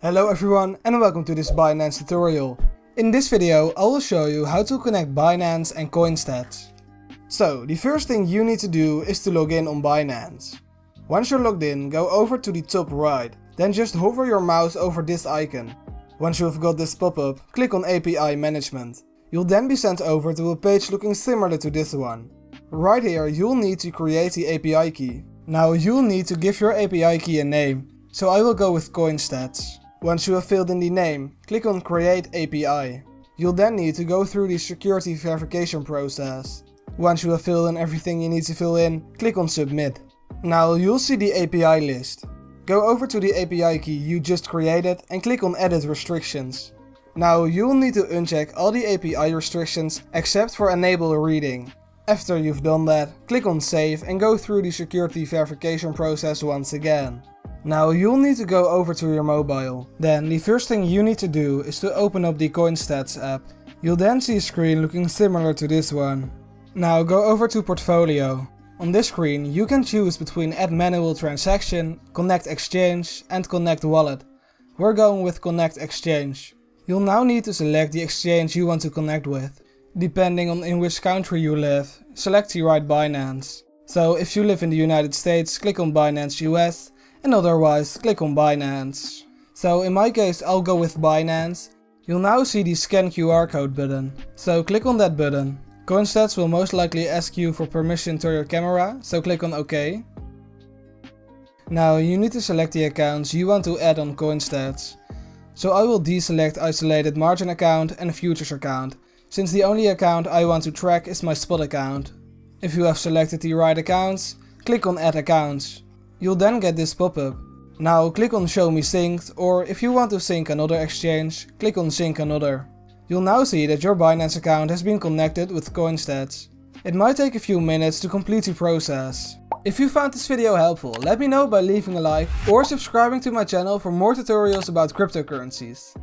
Hello everyone and welcome to this Binance tutorial. In this video I will show you how to connect Binance and CoinStats. So the first thing you need to do is to log in on Binance. Once you're logged in, go over to the top right, then just hover your mouse over this icon. Once you've got this pop-up, click on API Management. You'll then be sent over to a page looking similar to this one. Right here you'll need to create the API key. Now you'll need to give your API key a name, so I will go with CoinStats. Once you have filled in the name, click on Create API. You'll then need to go through the security verification process. Once you have filled in everything you need to fill in, click on Submit. Now you'll see the API list. Go over to the API key you just created and click on Edit Restrictions. Now you'll need to uncheck all the API restrictions except for Enable Reading. After you've done that, click on Save and go through the security verification process once again. Now you'll need to go over to your mobile. Then the first thing you need to do is to open up the CoinStats app. You'll then see a screen looking similar to this one. Now go over to Portfolio. On this screen you can choose between Add Manual Transaction, Connect Exchange and Connect Wallet. We're going with Connect Exchange. You'll now need to select the exchange you want to connect with. Depending on in which country you live, select the right Binance. So if you live in the United States, click on Binance US and otherwise click on Binance. So in my case I'll go with Binance. You'll now see the scan QR code button. So click on that button. CoinStats will most likely ask you for permission to your camera, so click on OK. Now you need to select the accounts you want to add on CoinStats. So I will deselect isolated margin account and futures account, since the only account I want to track is my spot account. If you have selected the right accounts, click on add accounts. You'll then get this pop-up. Now click on show me synced or if you want to sync another exchange, click on sync another. You'll now see that your Binance account has been connected with CoinStats. It might take a few minutes to complete the process. If you found this video helpful, let me know by leaving a like or subscribing to my channel for more tutorials about cryptocurrencies.